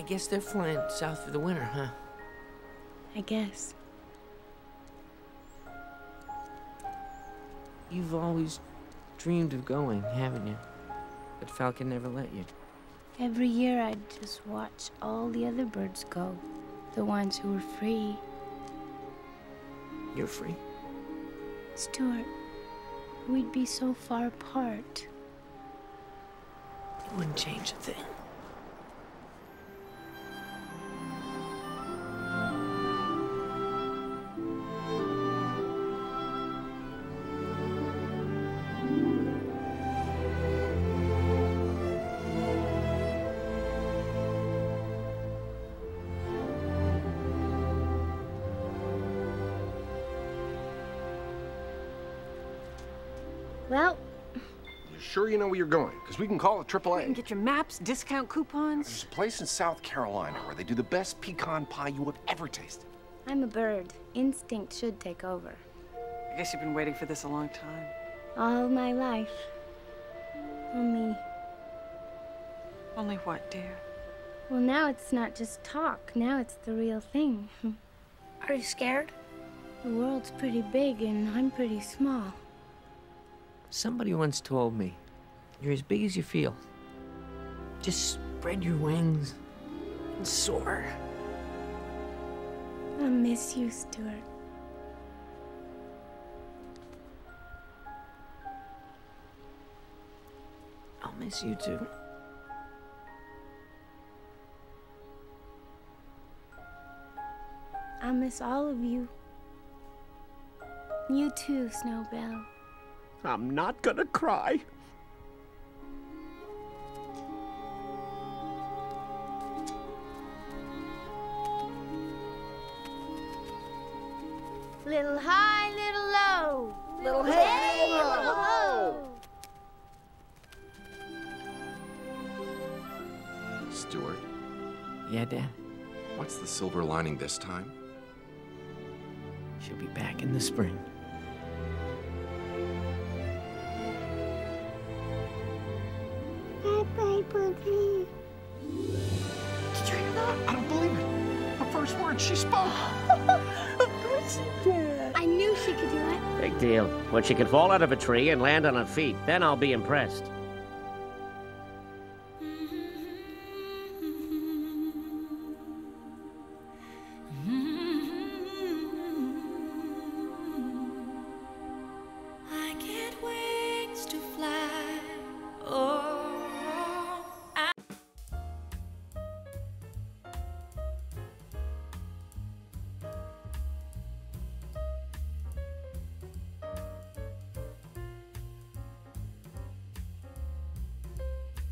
I guess they're flying south for the winter, huh? I guess. You've always dreamed of going, haven't you? But Falcon never let you. Every year I'd just watch all the other birds go. The ones who were free. You're free. Stuart, we'd be so far apart. It wouldn't change a thing. Well, You sure you know where you're going? Because we can call it You can AAA. get your maps, discount coupons. There's a place in South Carolina where they do the best pecan pie you have ever tasted. I'm a bird. Instinct should take over. I guess you've been waiting for this a long time. All my life. Only, Only what, dear? well, now it's not just talk. Now it's the real thing. Are you scared? The world's pretty big and I'm pretty small. Somebody once told me, you're as big as you feel. Just spread your wings and soar. I miss you, Stuart. I'll miss you too. I miss all of you. You too, Snowbell. I'm not gonna cry. Little high, little low. Little Hey, little ho. Stuart, Yeah, Dad? what's the silver lining this time? She'll be back in the spring. Did you hear that? I don't believe it. The first word she spoke. Of course she did. I knew she could do it. Big deal. When she can fall out of a tree and land on her feet, then I'll be impressed.